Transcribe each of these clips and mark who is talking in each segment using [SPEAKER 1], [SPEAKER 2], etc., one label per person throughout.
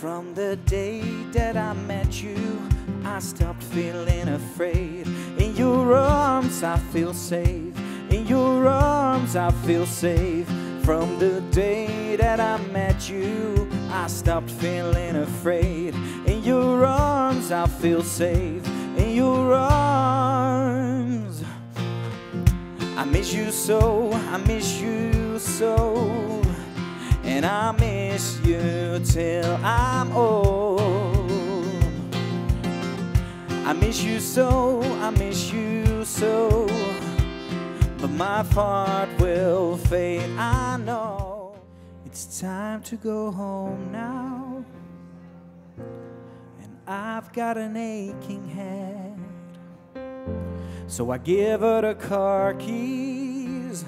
[SPEAKER 1] From the day that I met you, I stopped feeling afraid. In your arms, I feel safe. In your arms, I feel safe. From the day that I met you, I stopped feeling afraid. In your arms, I feel safe. In your arms, I miss you so, I miss you so. And I miss you till I'm old. I miss you so, I miss you so. But my heart will fade, I know. It's time to go home now. And I've got an aching head. So I give her the car keys.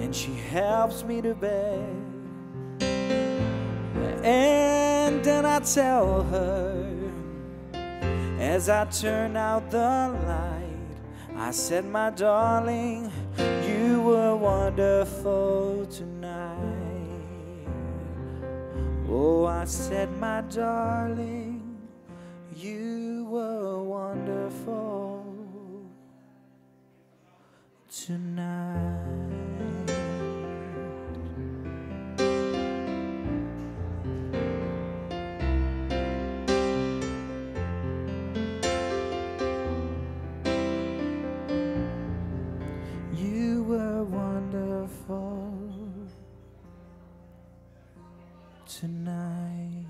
[SPEAKER 1] And she helps me to bed. And then I tell her as I turn out the light, I said, My darling, you were wonderful tonight. Oh, I said, My darling, you were wonderful tonight. You were wonderful tonight.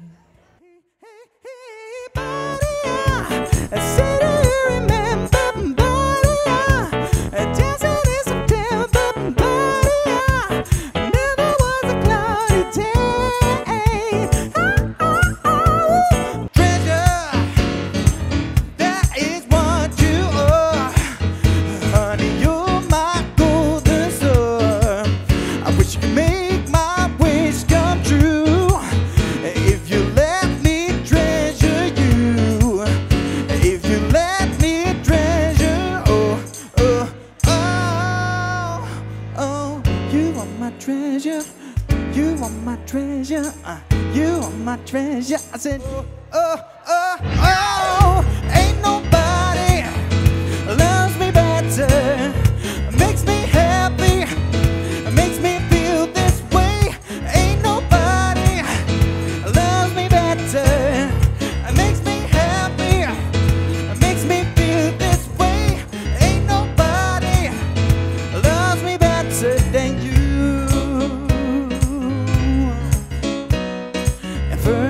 [SPEAKER 1] My treasure. Uh, you are my treasure. I said, oh, oh, oh, oh.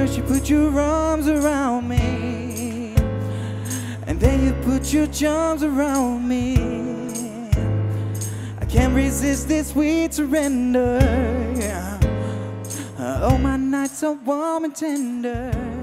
[SPEAKER 1] First, you put your arms around me. And then you put your charms around me. I can't resist this sweet surrender. Oh, my nights are warm and tender.